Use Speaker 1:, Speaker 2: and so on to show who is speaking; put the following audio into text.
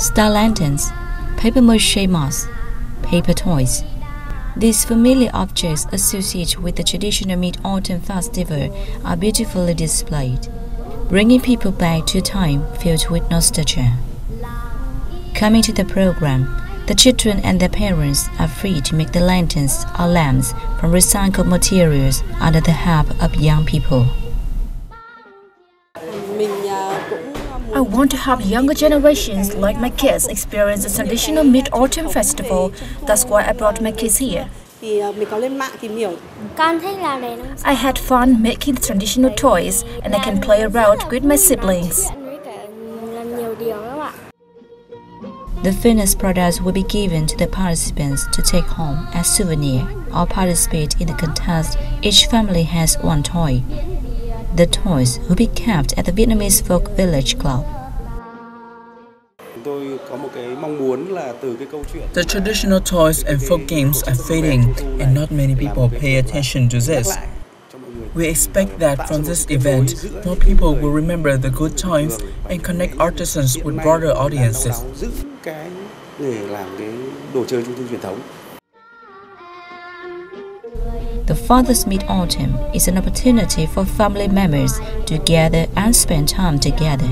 Speaker 1: star lanterns, paper mache masks, paper toys. These familiar objects associated with the traditional Mid-Autumn Festival are beautifully displayed, bringing people back to a time filled with nostalgia. Coming to the program, the children and their parents are free to make the lanterns or lamps from recycled materials under the help of young people.
Speaker 2: I want to help younger generations like my kids experience the traditional Mid-Autumn Festival. That's why I brought my kids here. I had fun making the traditional toys and I can play around with my siblings.
Speaker 1: The finished products will be given to the participants to take home as souvenir or participate in the contest. Each family has one toy. The toys will be kept at the Vietnamese Folk Village Club.
Speaker 3: The traditional toys and folk games are fading, and not many people pay attention to this. We expect that from this event, more people will remember the good times and connect artisans with broader audiences.
Speaker 1: The Father's Mid-Autumn is an opportunity for family members to gather and spend time together.